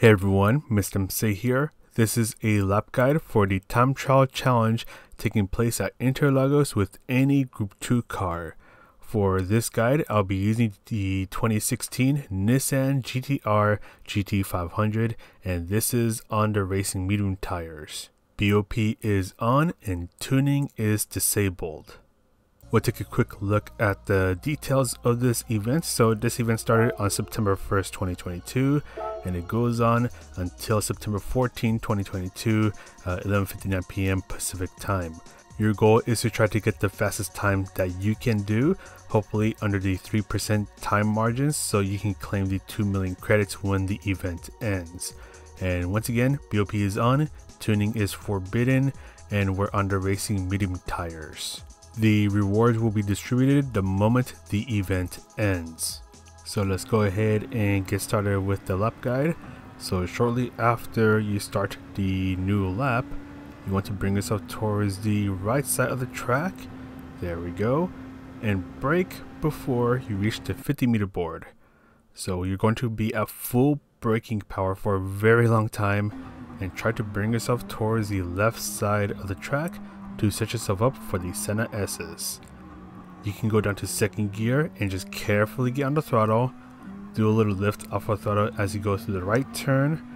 Hey everyone, Mr. MC here. This is a lap guide for the time trial challenge taking place at Interlagos with any Group 2 car. For this guide, I'll be using the 2016 Nissan GTR GT500 and this is on the racing medium tires. BOP is on and tuning is disabled. We'll take a quick look at the details of this event. So this event started on September 1st, 2022 and it goes on until September 14, 2022, 11:59 uh, p.m. Pacific time. Your goal is to try to get the fastest time that you can do, hopefully under the 3% time margins so you can claim the 2 million credits when the event ends. And once again, BOP is on, tuning is forbidden, and we're under racing medium tires. The rewards will be distributed the moment the event ends. So let's go ahead and get started with the lap guide. So shortly after you start the new lap, you want to bring yourself towards the right side of the track. There we go. And brake before you reach the 50 meter board. So you're going to be at full braking power for a very long time and try to bring yourself towards the left side of the track to set yourself up for the Senna S's. You can go down to second gear and just carefully get on the throttle, do a little lift off of throttle as you go through the right turn,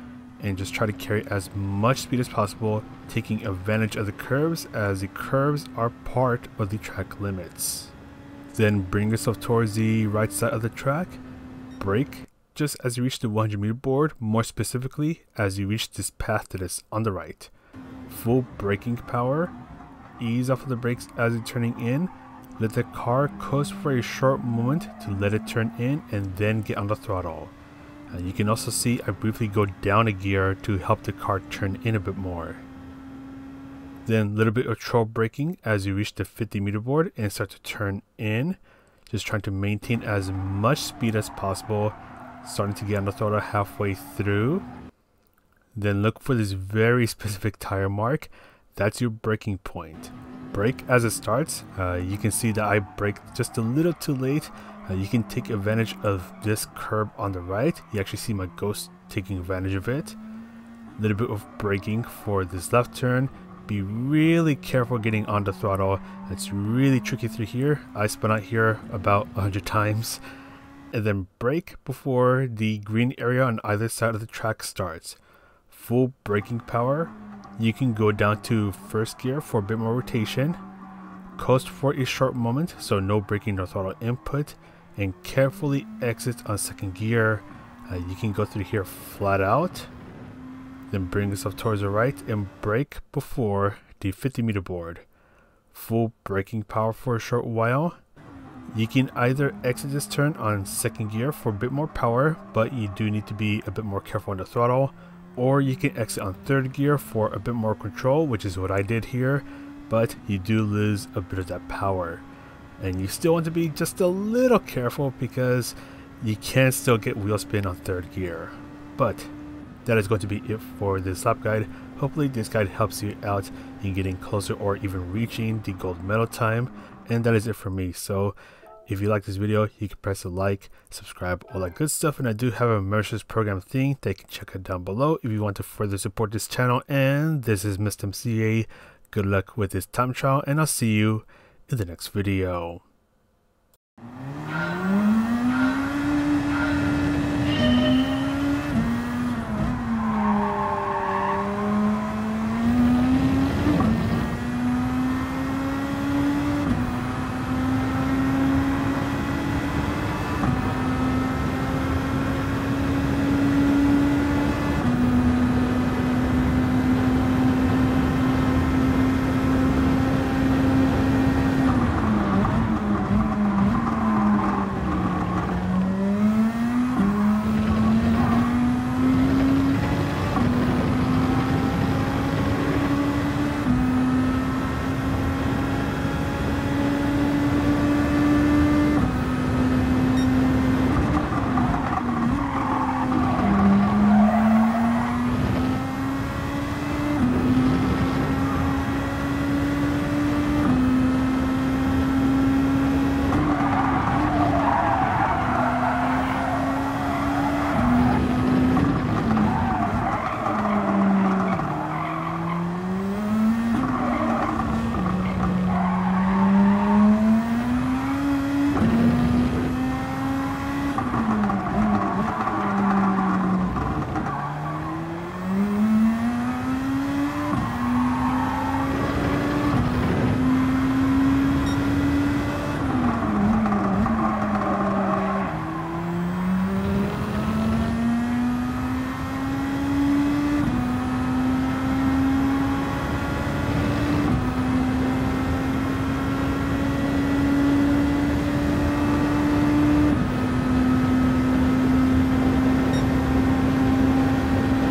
and just try to carry as much speed as possible, taking advantage of the curves as the curves are part of the track limits. Then bring yourself towards the right side of the track, brake just as you reach the 100 meter board, more specifically as you reach this path that is on the right. Full braking power ease off of the brakes as you're turning in. Let the car coast for a short moment to let it turn in and then get on the throttle. Uh, you can also see I briefly go down a gear to help the car turn in a bit more. Then a little bit of trail braking as you reach the 50 meter board and start to turn in. Just trying to maintain as much speed as possible. Starting to get on the throttle halfway through. Then look for this very specific tire mark that's your braking point. Brake as it starts. Uh, you can see that I brake just a little too late. Uh, you can take advantage of this curb on the right. You actually see my ghost taking advantage of it. A little bit of braking for this left turn. Be really careful getting on the throttle. It's really tricky through here. I spun out here about 100 times. And then brake before the green area on either side of the track starts. Full braking power you can go down to first gear for a bit more rotation, coast for a short moment so no braking or throttle input, and carefully exit on second gear. Uh, you can go through here flat out, then bring yourself towards the right and brake before the 50 meter board. Full braking power for a short while. You can either exit this turn on second gear for a bit more power, but you do need to be a bit more careful on the throttle or you can exit on third gear for a bit more control which is what I did here but you do lose a bit of that power. And you still want to be just a little careful because you can still get wheel spin on third gear. But that is going to be it for this lap guide. Hopefully this guide helps you out in getting closer or even reaching the gold medal time. And that is it for me. So if you like this video, you can press a like, subscribe, all that good stuff. And I do have a Mercer's program thing that you can check out down below if you want to further support this channel. And this is Mistah MCA. Good luck with this time trial, and I'll see you in the next video.